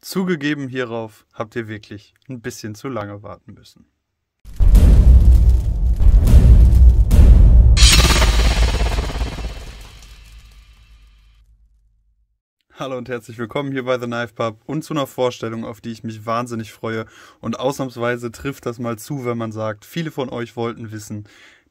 Zugegeben, hierauf habt ihr wirklich ein bisschen zu lange warten müssen. Hallo und herzlich willkommen hier bei The Knife Pub und zu einer Vorstellung, auf die ich mich wahnsinnig freue. Und ausnahmsweise trifft das mal zu, wenn man sagt, viele von euch wollten wissen.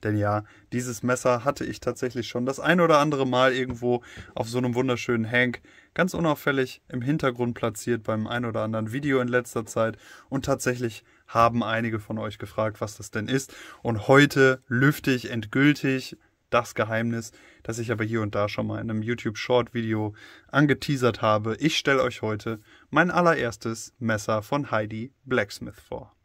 Denn ja, dieses Messer hatte ich tatsächlich schon das ein oder andere Mal irgendwo auf so einem wunderschönen Hank ganz unauffällig im Hintergrund platziert beim ein oder anderen Video in letzter Zeit. Und tatsächlich haben einige von euch gefragt, was das denn ist. Und heute lüfte ich endgültig das Geheimnis, das ich aber hier und da schon mal in einem YouTube-Short-Video angeteasert habe. Ich stelle euch heute mein allererstes Messer von Heidi Blacksmith vor.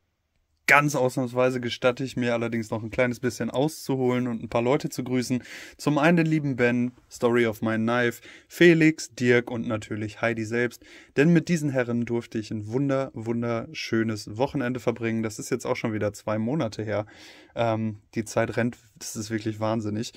Ganz ausnahmsweise gestatte ich mir allerdings noch ein kleines bisschen auszuholen und ein paar Leute zu grüßen. Zum einen den lieben Ben, Story of My Knife, Felix, Dirk und natürlich Heidi selbst. Denn mit diesen Herren durfte ich ein wunder, wunderschönes Wochenende verbringen. Das ist jetzt auch schon wieder zwei Monate her. Ähm, die Zeit rennt, das ist wirklich wahnsinnig.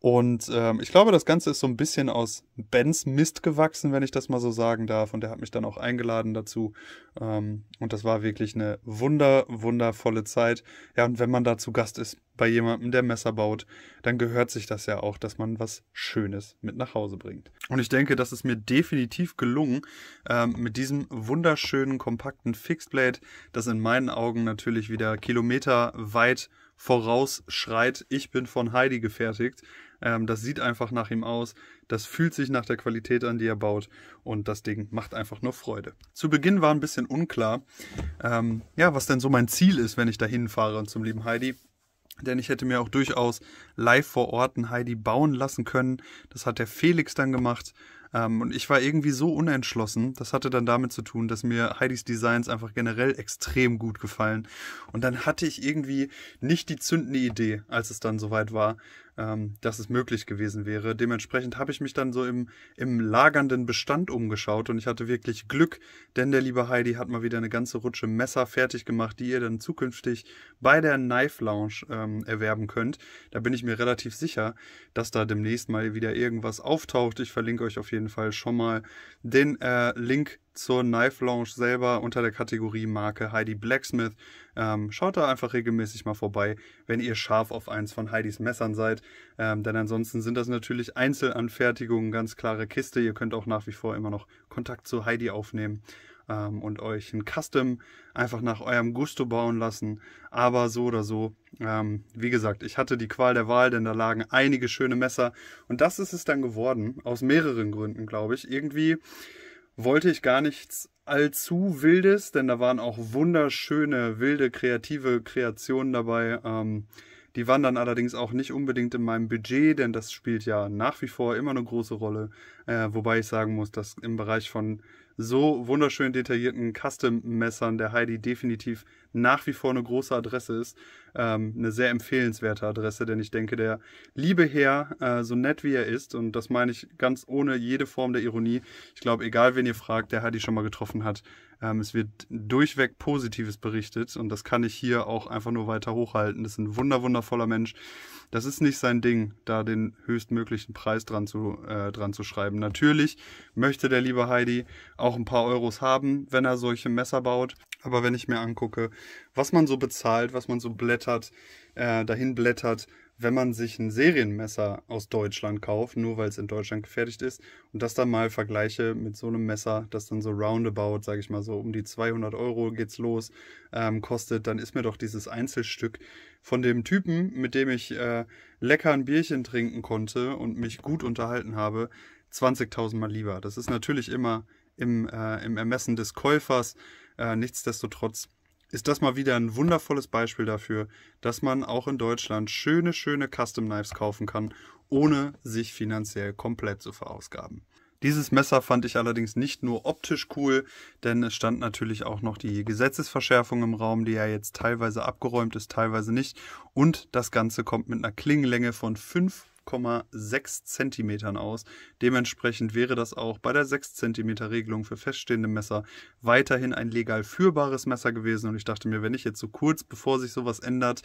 Und ähm, ich glaube, das Ganze ist so ein bisschen aus Bens Mist gewachsen, wenn ich das mal so sagen darf. Und er hat mich dann auch eingeladen dazu. Ähm, und das war wirklich eine wunder, wundervolle Zeit. Ja, und wenn man da zu Gast ist bei jemandem, der Messer baut, dann gehört sich das ja auch, dass man was Schönes mit nach Hause bringt. Und ich denke, das ist mir definitiv gelungen ähm, mit diesem wunderschönen, kompakten Fixblade, das in meinen Augen natürlich wieder kilometerweit vorausschreit. Ich bin von Heidi gefertigt. Ähm, das sieht einfach nach ihm aus. Das fühlt sich nach der Qualität an, die er baut. Und das Ding macht einfach nur Freude. Zu Beginn war ein bisschen unklar, ähm, ja, was denn so mein Ziel ist, wenn ich da hinfahre zum lieben Heidi. Denn ich hätte mir auch durchaus live vor Ort ein Heidi bauen lassen können. Das hat der Felix dann gemacht. Ähm, und ich war irgendwie so unentschlossen. Das hatte dann damit zu tun, dass mir Heidis Designs einfach generell extrem gut gefallen. Und dann hatte ich irgendwie nicht die zündende Idee, als es dann soweit war, ähm, dass es möglich gewesen wäre. Dementsprechend habe ich mich dann so im, im lagernden Bestand umgeschaut und ich hatte wirklich Glück, denn der liebe Heidi hat mal wieder eine ganze Rutsche Messer fertig gemacht, die ihr dann zukünftig bei der Knife Lounge ähm, erwerben könnt. Da bin ich mir relativ sicher, dass da demnächst mal wieder irgendwas auftaucht. Ich verlinke euch auf jeden Fall schon mal den äh, Link zur Knife Lounge selber unter der Kategorie Marke Heidi Blacksmith. Ähm, schaut da einfach regelmäßig mal vorbei, wenn ihr scharf auf eins von Heidis Messern seid. Ähm, denn ansonsten sind das natürlich Einzelanfertigungen, ganz klare Kiste. Ihr könnt auch nach wie vor immer noch Kontakt zu Heidi aufnehmen ähm, und euch ein Custom einfach nach eurem Gusto bauen lassen. Aber so oder so, ähm, wie gesagt, ich hatte die Qual der Wahl, denn da lagen einige schöne Messer. Und das ist es dann geworden, aus mehreren Gründen, glaube ich. Irgendwie wollte ich gar nichts allzu Wildes, denn da waren auch wunderschöne, wilde, kreative Kreationen dabei. Ähm, die waren dann allerdings auch nicht unbedingt in meinem Budget, denn das spielt ja nach wie vor immer eine große Rolle. Äh, wobei ich sagen muss, dass im Bereich von so wunderschön detaillierten Custom-Messern der Heidi definitiv nach wie vor eine große Adresse ist. Ähm, eine sehr empfehlenswerte Adresse, denn ich denke, der liebe Herr, äh, so nett wie er ist, und das meine ich ganz ohne jede Form der Ironie, ich glaube, egal wen ihr fragt, der Heidi schon mal getroffen hat, ähm, es wird durchweg Positives berichtet und das kann ich hier auch einfach nur weiter hochhalten. Das ist ein wunder, wundervoller Mensch. Das ist nicht sein Ding, da den höchstmöglichen Preis dran zu, äh, dran zu schreiben. Natürlich möchte der liebe Heidi auch ein paar Euros haben, wenn er solche Messer baut. Aber wenn ich mir angucke, was man so bezahlt, was man so blättert, äh, dahin blättert, wenn man sich ein Serienmesser aus Deutschland kauft, nur weil es in Deutschland gefertigt ist, und das dann mal vergleiche mit so einem Messer, das dann so roundabout, sage ich mal so, um die 200 Euro geht's los, ähm, kostet, dann ist mir doch dieses Einzelstück von dem Typen, mit dem ich äh, lecker ein Bierchen trinken konnte und mich gut unterhalten habe, 20.000 Mal lieber. Das ist natürlich immer im, äh, im Ermessen des Käufers. Äh, nichtsdestotrotz ist das mal wieder ein wundervolles Beispiel dafür, dass man auch in Deutschland schöne, schöne Custom Knives kaufen kann, ohne sich finanziell komplett zu verausgaben. Dieses Messer fand ich allerdings nicht nur optisch cool, denn es stand natürlich auch noch die Gesetzesverschärfung im Raum, die ja jetzt teilweise abgeräumt ist, teilweise nicht. Und das Ganze kommt mit einer Klingenlänge von 5 6,6 Zentimetern aus. Dementsprechend wäre das auch bei der 6 Zentimeter Regelung für feststehende Messer weiterhin ein legal führbares Messer gewesen. Und ich dachte mir, wenn ich jetzt so kurz bevor sich sowas ändert,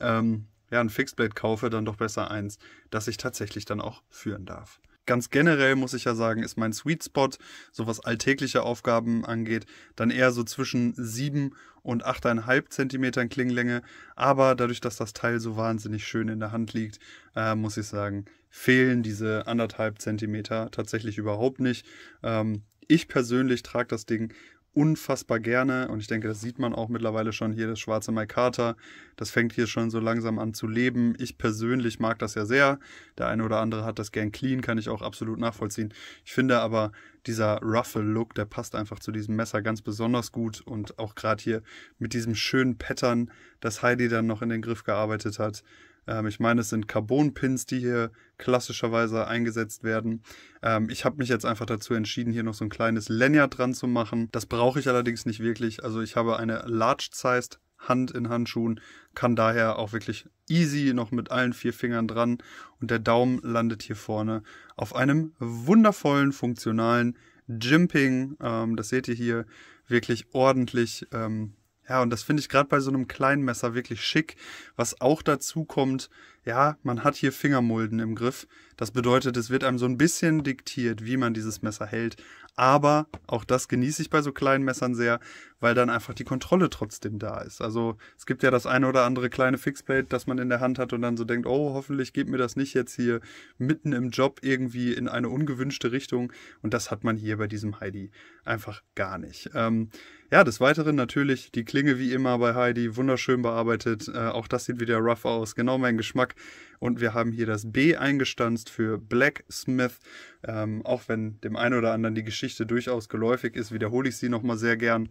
ähm, ja, ein Fixblade kaufe, dann doch besser eins, das ich tatsächlich dann auch führen darf. Ganz generell muss ich ja sagen, ist mein Sweet Spot, so was alltägliche Aufgaben angeht, dann eher so zwischen 7 und 8,5 Zentimetern Klingenlänge. Aber dadurch, dass das Teil so wahnsinnig schön in der Hand liegt, äh, muss ich sagen, fehlen diese anderthalb Zentimeter tatsächlich überhaupt nicht. Ähm, ich persönlich trage das Ding unfassbar gerne und ich denke, das sieht man auch mittlerweile schon hier, das schwarze Maikata. Das fängt hier schon so langsam an zu leben. Ich persönlich mag das ja sehr. Der eine oder andere hat das gern clean, kann ich auch absolut nachvollziehen. Ich finde aber, dieser Ruffle-Look, der passt einfach zu diesem Messer ganz besonders gut und auch gerade hier mit diesem schönen Pattern, das Heidi dann noch in den Griff gearbeitet hat. Ähm, ich meine, es sind Carbon-Pins, die hier klassischerweise eingesetzt werden. Ähm, ich habe mich jetzt einfach dazu entschieden, hier noch so ein kleines Lanyard dran zu machen. Das brauche ich allerdings nicht wirklich. Also ich habe eine Large-Sized Hand in Handschuhen, kann daher auch wirklich easy noch mit allen vier Fingern dran und der Daumen landet hier vorne auf einem wundervollen, funktionalen Jimping. Ähm, das seht ihr hier wirklich ordentlich ähm, ja, und das finde ich gerade bei so einem kleinen Messer wirklich schick. Was auch dazu kommt, ja, man hat hier Fingermulden im Griff. Das bedeutet, es wird einem so ein bisschen diktiert, wie man dieses Messer hält. Aber auch das genieße ich bei so kleinen Messern sehr, weil dann einfach die Kontrolle trotzdem da ist. Also es gibt ja das eine oder andere kleine Fixblade, das man in der Hand hat und dann so denkt, oh, hoffentlich geht mir das nicht jetzt hier mitten im Job irgendwie in eine ungewünschte Richtung. Und das hat man hier bei diesem Heidi einfach gar nicht. Ähm, ja, des Weiteren natürlich die Klinge wie immer bei Heidi, wunderschön bearbeitet. Äh, auch das sieht wieder rough aus, genau mein Geschmack. Und wir haben hier das B eingestanzt für Blacksmith. Ähm, auch wenn dem einen oder anderen die Geschichte durchaus geläufig ist, wiederhole ich sie nochmal sehr gern.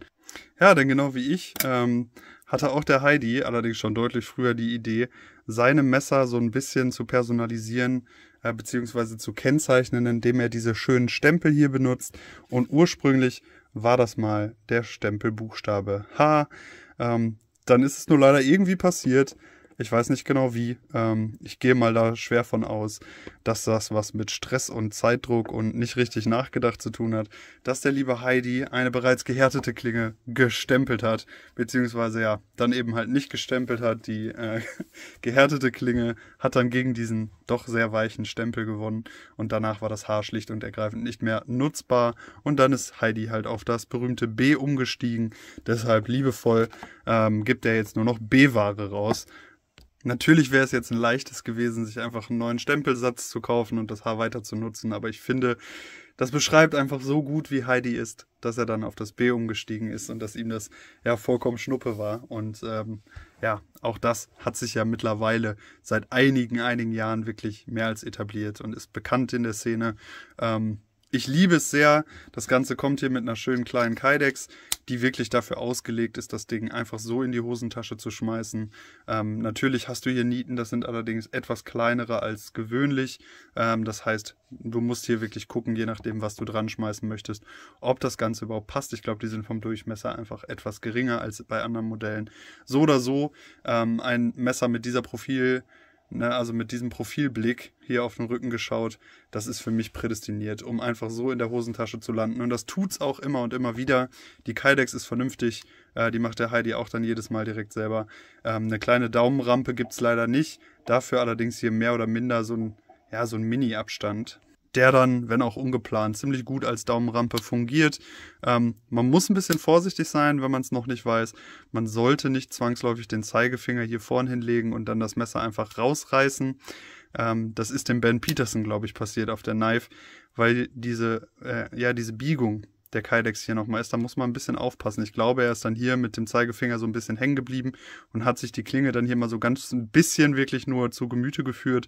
Ja, denn genau wie ich ähm, hatte auch der Heidi, allerdings schon deutlich früher, die Idee, seine Messer so ein bisschen zu personalisieren, äh, beziehungsweise zu kennzeichnen, indem er diese schönen Stempel hier benutzt. Und ursprünglich war das mal der Stempelbuchstabe H. Ähm, dann ist es nur leider irgendwie passiert, ich weiß nicht genau wie. Ähm, ich gehe mal da schwer von aus, dass das was mit Stress und Zeitdruck und nicht richtig nachgedacht zu tun hat, dass der liebe Heidi eine bereits gehärtete Klinge gestempelt hat, beziehungsweise ja, dann eben halt nicht gestempelt hat. Die äh, gehärtete Klinge hat dann gegen diesen doch sehr weichen Stempel gewonnen und danach war das Haar schlicht und ergreifend nicht mehr nutzbar und dann ist Heidi halt auf das berühmte B umgestiegen. Deshalb liebevoll ähm, gibt er jetzt nur noch B-Ware raus. Natürlich wäre es jetzt ein leichtes gewesen, sich einfach einen neuen Stempelsatz zu kaufen und das Haar weiter zu nutzen, aber ich finde, das beschreibt einfach so gut, wie Heidi ist, dass er dann auf das B umgestiegen ist und dass ihm das ja vollkommen Schnuppe war. Und ähm, ja, auch das hat sich ja mittlerweile seit einigen, einigen Jahren wirklich mehr als etabliert und ist bekannt in der Szene. Ähm, ich liebe es sehr. Das Ganze kommt hier mit einer schönen kleinen Kydex, die wirklich dafür ausgelegt ist, das Ding einfach so in die Hosentasche zu schmeißen. Ähm, natürlich hast du hier Nieten, das sind allerdings etwas kleinere als gewöhnlich. Ähm, das heißt, du musst hier wirklich gucken, je nachdem, was du dran schmeißen möchtest, ob das Ganze überhaupt passt. Ich glaube, die sind vom Durchmesser einfach etwas geringer als bei anderen Modellen. So oder so, ähm, ein Messer mit dieser Profil- Ne, also mit diesem Profilblick hier auf den Rücken geschaut, das ist für mich prädestiniert, um einfach so in der Hosentasche zu landen. Und das tut's auch immer und immer wieder. Die Kydex ist vernünftig, äh, die macht der Heidi auch dann jedes Mal direkt selber. Ähm, eine kleine Daumenrampe gibt's leider nicht, dafür allerdings hier mehr oder minder so ein, ja, so ein Mini-Abstand der dann, wenn auch ungeplant, ziemlich gut als Daumenrampe fungiert. Ähm, man muss ein bisschen vorsichtig sein, wenn man es noch nicht weiß. Man sollte nicht zwangsläufig den Zeigefinger hier vorn hinlegen und dann das Messer einfach rausreißen. Ähm, das ist dem Ben Peterson, glaube ich, passiert auf der Knife, weil diese, äh, ja, diese Biegung der Kydex hier nochmal ist. Da muss man ein bisschen aufpassen. Ich glaube, er ist dann hier mit dem Zeigefinger so ein bisschen hängen geblieben und hat sich die Klinge dann hier mal so ganz ein bisschen wirklich nur zu Gemüte geführt.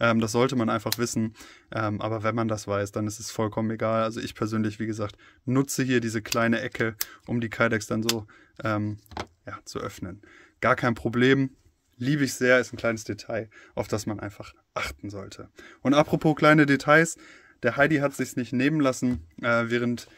Ähm, das sollte man einfach wissen. Ähm, aber wenn man das weiß, dann ist es vollkommen egal. Also ich persönlich, wie gesagt, nutze hier diese kleine Ecke, um die Kydex dann so ähm, ja, zu öffnen. Gar kein Problem. Liebe ich sehr, ist ein kleines Detail, auf das man einfach achten sollte. Und apropos kleine Details, der Heidi hat sich's nicht nehmen lassen, äh, während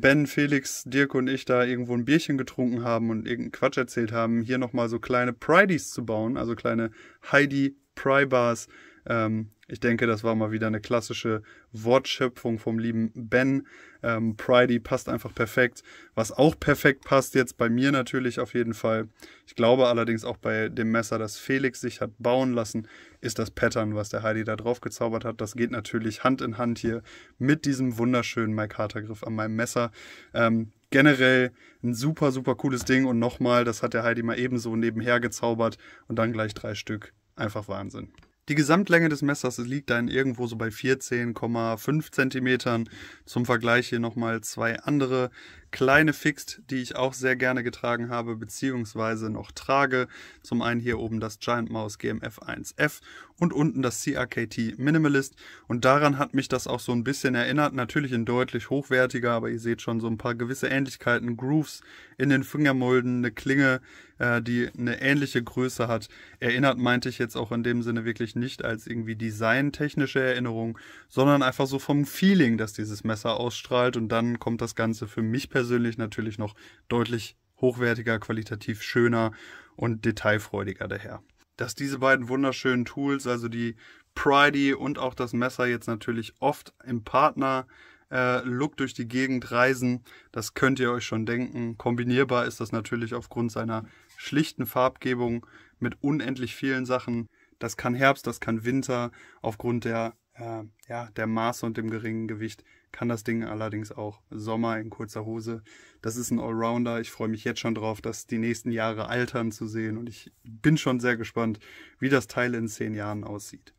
Ben, Felix, Dirk und ich da irgendwo ein Bierchen getrunken haben und irgendeinen Quatsch erzählt haben, hier nochmal so kleine Pridies zu bauen, also kleine Heidi Pry Bars Ähm, ich denke, das war mal wieder eine klassische Wortschöpfung vom lieben Ben. Ähm, Pridey passt einfach perfekt. Was auch perfekt passt jetzt bei mir natürlich auf jeden Fall. Ich glaube allerdings auch bei dem Messer, das Felix sich hat bauen lassen, ist das Pattern, was der Heidi da drauf gezaubert hat. Das geht natürlich Hand in Hand hier mit diesem wunderschönen Mike Carter Griff an meinem Messer. Ähm, generell ein super, super cooles Ding und nochmal, das hat der Heidi mal ebenso nebenher gezaubert und dann gleich drei Stück. Einfach Wahnsinn. Die Gesamtlänge des Messers liegt dann irgendwo so bei 14,5 Zentimetern. Zum Vergleich hier nochmal zwei andere kleine Fixed, die ich auch sehr gerne getragen habe, beziehungsweise noch trage. Zum einen hier oben das Giant Mouse GMF 1F und unten das CRKT Minimalist. Und daran hat mich das auch so ein bisschen erinnert. Natürlich in deutlich hochwertiger, aber ihr seht schon so ein paar gewisse Ähnlichkeiten. Grooves in den Fingermulden, eine Klinge, äh, die eine ähnliche Größe hat. Erinnert meinte ich jetzt auch in dem Sinne wirklich nicht als irgendwie designtechnische Erinnerung, sondern einfach so vom Feeling, dass dieses Messer ausstrahlt. Und dann kommt das Ganze für mich persönlich persönlich natürlich noch deutlich hochwertiger, qualitativ schöner und detailfreudiger daher. Dass diese beiden wunderschönen Tools, also die Pridey und auch das Messer jetzt natürlich oft im Partner äh, Look durch die Gegend reisen, das könnt ihr euch schon denken. Kombinierbar ist das natürlich aufgrund seiner schlichten Farbgebung mit unendlich vielen Sachen. Das kann Herbst, das kann Winter. Aufgrund der, äh, ja, der Maße und dem geringen Gewicht kann das Ding allerdings auch Sommer in kurzer Hose. Das ist ein Allrounder. Ich freue mich jetzt schon drauf, das die nächsten Jahre altern zu sehen und ich bin schon sehr gespannt, wie das Teil in zehn Jahren aussieht.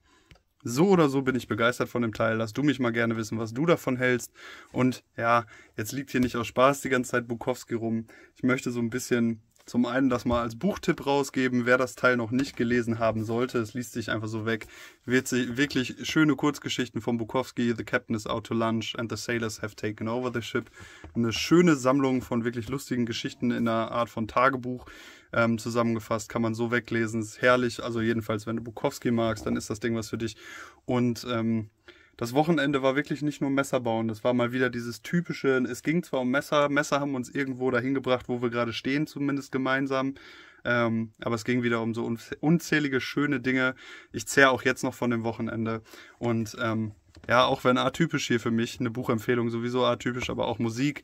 So oder so bin ich begeistert von dem Teil. Lass du mich mal gerne wissen, was du davon hältst. Und ja, jetzt liegt hier nicht aus Spaß die ganze Zeit Bukowski rum. Ich möchte so ein bisschen zum einen das mal als Buchtipp rausgeben, wer das Teil noch nicht gelesen haben sollte. Es liest sich einfach so weg. Wirklich schöne Kurzgeschichten von Bukowski. The Captain is out to lunch and the sailors have taken over the ship. Eine schöne Sammlung von wirklich lustigen Geschichten in einer Art von Tagebuch ähm, zusammengefasst. Kann man so weglesen. Ist herrlich. Also jedenfalls, wenn du Bukowski magst, dann ist das Ding was für dich. Und ähm, das Wochenende war wirklich nicht nur Messer bauen. Das war mal wieder dieses typische, es ging zwar um Messer, Messer haben uns irgendwo dahin gebracht, wo wir gerade stehen, zumindest gemeinsam. Ähm, aber es ging wieder um so unzählige schöne Dinge. Ich zehre auch jetzt noch von dem Wochenende. Und ähm, ja, auch wenn atypisch hier für mich, eine Buchempfehlung sowieso atypisch, aber auch Musik.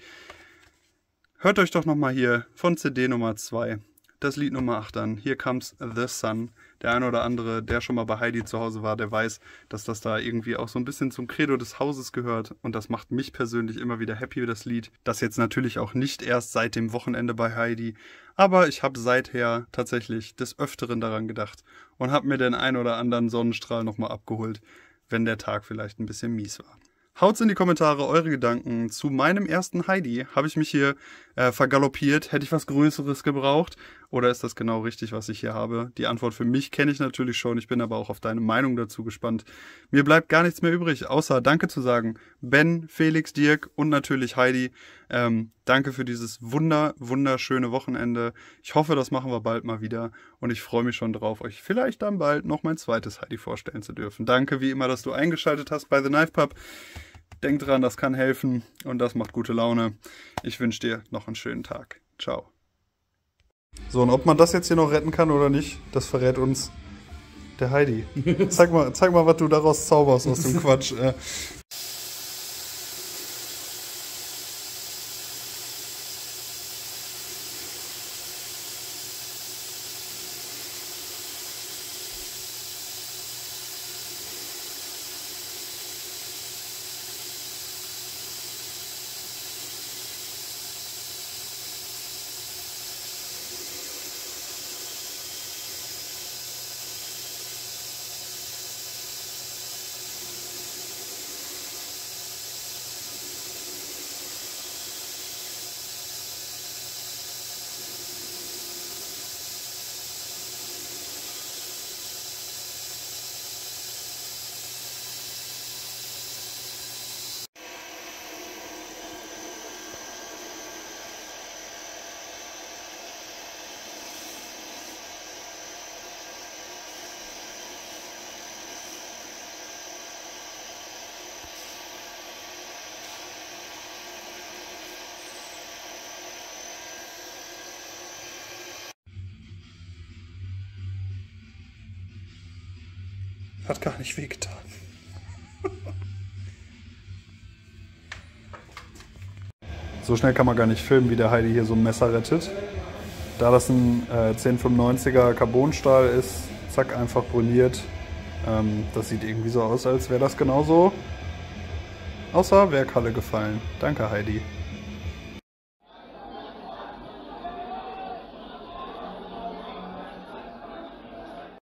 Hört euch doch nochmal hier von CD Nummer 2 das Lied Nummer 8 an. Hier comes The Sun. Der eine oder andere, der schon mal bei Heidi zu Hause war, der weiß, dass das da irgendwie auch so ein bisschen zum Credo des Hauses gehört. Und das macht mich persönlich immer wieder happy, das Lied. Das jetzt natürlich auch nicht erst seit dem Wochenende bei Heidi. Aber ich habe seither tatsächlich des Öfteren daran gedacht und habe mir den ein oder anderen Sonnenstrahl nochmal abgeholt, wenn der Tag vielleicht ein bisschen mies war. Haut's in die Kommentare eure Gedanken zu meinem ersten Heidi. Habe ich mich hier äh, vergaloppiert? Hätte ich was Größeres gebraucht? Oder ist das genau richtig, was ich hier habe? Die Antwort für mich kenne ich natürlich schon. Ich bin aber auch auf deine Meinung dazu gespannt. Mir bleibt gar nichts mehr übrig, außer Danke zu sagen. Ben, Felix, Dirk und natürlich Heidi. Ähm, danke für dieses wunder, wunderschöne Wochenende. Ich hoffe, das machen wir bald mal wieder. Und ich freue mich schon drauf, euch vielleicht dann bald noch mein zweites Heidi vorstellen zu dürfen. Danke wie immer, dass du eingeschaltet hast bei The Knife Pub. Denk dran, das kann helfen und das macht gute Laune. Ich wünsche dir noch einen schönen Tag. Ciao. So, und ob man das jetzt hier noch retten kann oder nicht, das verrät uns der Heidi. Zeig mal, zeig mal was du daraus zauberst aus dem Quatsch. Äh. Hat gar nicht wehgetan. so schnell kann man gar nicht filmen, wie der Heidi hier so ein Messer rettet. Da das ein äh, 1095er Carbonstahl ist, zack, einfach bruniert. Ähm, das sieht irgendwie so aus, als wäre das genauso außer Werkhalle gefallen. Danke, Heidi.